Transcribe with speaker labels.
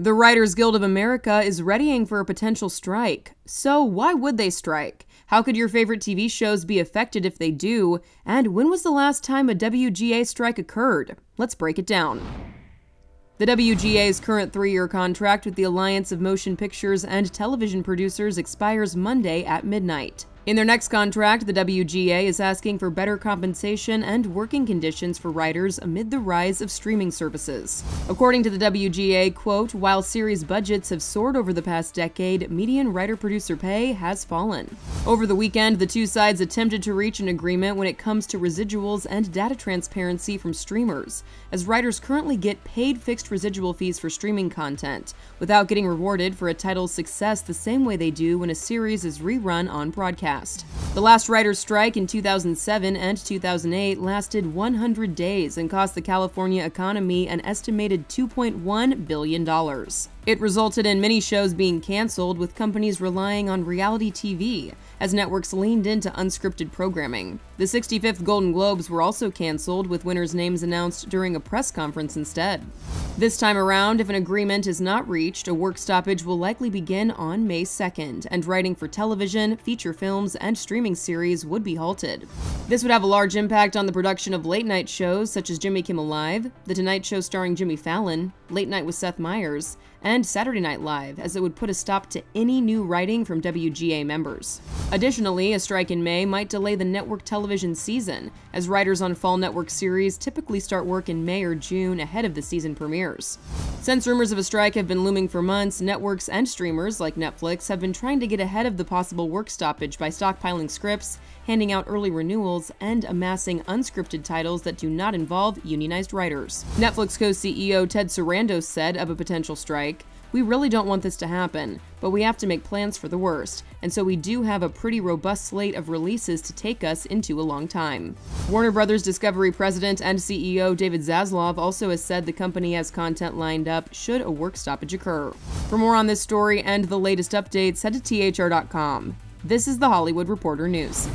Speaker 1: The Writers Guild of America is readying for a potential strike. So, why would they strike? How could your favorite TV shows be affected if they do? And when was the last time a WGA strike occurred? Let's break it down. The WGA's current three year contract with the Alliance of Motion Pictures and Television Producers expires Monday at midnight. In their next contract, the WGA is asking for better compensation and working conditions for writers amid the rise of streaming services. According to the WGA, quote, while series budgets have soared over the past decade, median writer-producer pay has fallen. Over the weekend, the two sides attempted to reach an agreement when it comes to residuals and data transparency from streamers, as writers currently get paid fixed residual fees for streaming content, without getting rewarded for a title's success the same way they do when a series is rerun on broadcast. The last writer's strike in 2007 and 2008 lasted 100 days and cost the California economy an estimated $2.1 billion. It resulted in many shows being canceled, with companies relying on reality TV as networks leaned into unscripted programming. The 65th Golden Globes were also canceled, with winners' names announced during a press conference instead. This time around, if an agreement is not reached, a work stoppage will likely begin on May 2nd, and writing for television, feature films, and streaming series would be halted. This would have a large impact on the production of late night shows such as Jimmy Kimmel Live, The Tonight Show starring Jimmy Fallon, Late Night with Seth Meyers, and Saturday Night Live, as it would put a stop to any new writing from WGA members. Additionally, a strike in May might delay the network television season, as writers on fall network series typically start work in May or June ahead of the season premieres. Since rumors of a strike have been looming for months, networks and streamers like Netflix have been trying to get ahead of the possible work stoppage by stockpiling scripts, handing out early renewals, and amassing unscripted titles that do not involve unionized writers. Netflix co CEO Ted Sarandos said of a potential strike, we really don't want this to happen, but we have to make plans for the worst, and so we do have a pretty robust slate of releases to take us into a long time. Warner Brothers Discovery president and CEO David Zaslav also has said the company has content lined up should a work stoppage occur. For more on this story and the latest updates, head to thr.com. This is the Hollywood Reporter News.